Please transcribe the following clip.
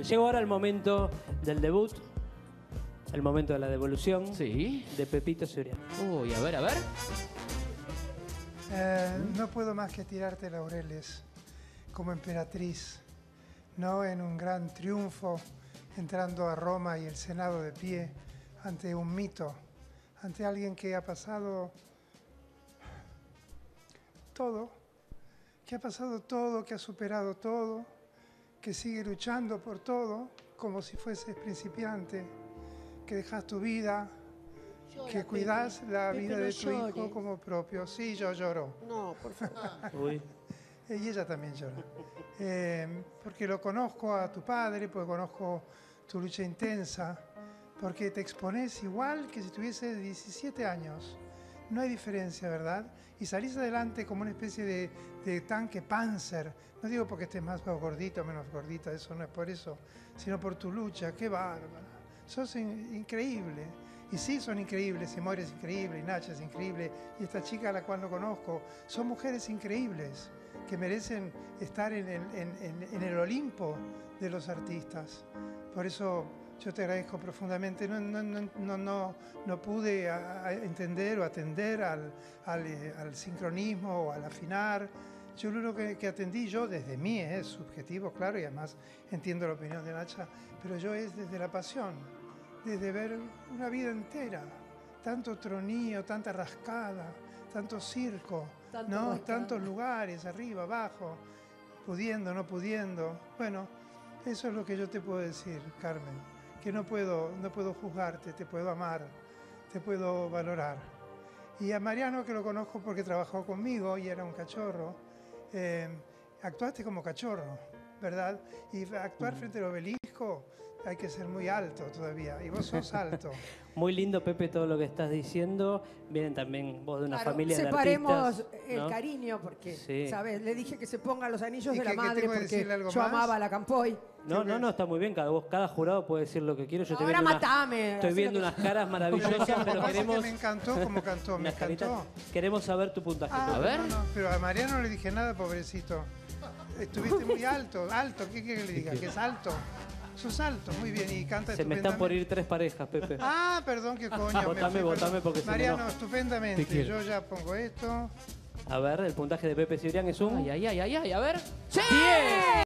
Llegó ahora el momento del debut, el momento de la devolución Sí. de Pepito Cibrián. Uy, a ver, a ver. Eh, no puedo más que tirarte laureles como emperatriz, no en un gran triunfo entrando a Roma y el Senado de pie ante un mito, ante alguien que ha pasado todo, que ha pasado todo, que ha superado todo, que sigue luchando por todo como si fueses principiante, que dejas tu vida, que cuidas la vida de tu hijo como propio. Sí, yo lloro. No, por favor. Uy, Y ella también llora. Eh, porque lo conozco a tu padre, porque conozco tu lucha intensa, porque te expones igual que si tuviese 17 años. No hay diferencia, ¿verdad? Y salís adelante como una especie de, tanque panzer. No digo porque estés más gordito o menos gordita, eso no es por eso, sino por tu lucha. ¡Qué bárbara! Sos in- increíble. Y sí, son increíbles. Y Moira es increíble, y Nacha es increíble, y esta chica a la cual no conozco. Son mujeres increíbles que merecen estar en el Olimpo de los artistas. Por eso yo te agradezco profundamente. No, no, no, no, no, no pude a- a entender o atender al, al, eh, al sincronismo o al afinar. Yo lo único que, que atendí yo desde mí, eh, es subjetivo, claro, y además entiendo la opinión de Nacha, pero yo es desde la pasión, desde ver una vida entera, tanto tronío, tanta rascada, tanto circo, Tanto ¿no? tantos lugares, arriba, abajo, pudiendo, no pudiendo. Bueno, eso es lo que yo te puedo decir, Carmen, que no puedo, no puedo juzgarte, te puedo amar, te puedo valorar. Y a Mariano, que lo conozco porque trabajó conmigo y era un cachorro, eh, actuaste como cachorro, ¿verdad? Y actuar frente al obelisco hay que ser muy alto todavía, y vos sos alto. muy lindo Pepe todo lo que estás diciendo. Vienen también vos de una Claro, familia de separemos artistas. el ¿no? cariño porque, Sí. ¿sabes? Le dije que se pongan los anillos ¿Y de la madre porque yo más? amaba a la Campoy. No, no, no, está muy bien. Cada, vos- cada jurado puede decir lo que quiere. Yo estoy Ahora viendo unas- matame. Estoy viendo unas caras maravillosas, pero que queremos... me encantó como cantó, me encantó. Queremos saber tu puntaje. Ah. A ver. no, no, pero a Mariano no le dije nada, pobrecito. Estuviste muy alto, alto, ¿qué quiere que le diga? Que es alto. Sos alto, muy bien, y canta Se me están por ir tres parejas, Pepe. Ah, perdón, qué coño. me Votame, votame, porque no, Mariano, no. estupendamente. Yo ya pongo esto. A ver, el puntaje de Pepe Cibrián es un... Ay, ay, ay, ay, ay, a ver. ¡10!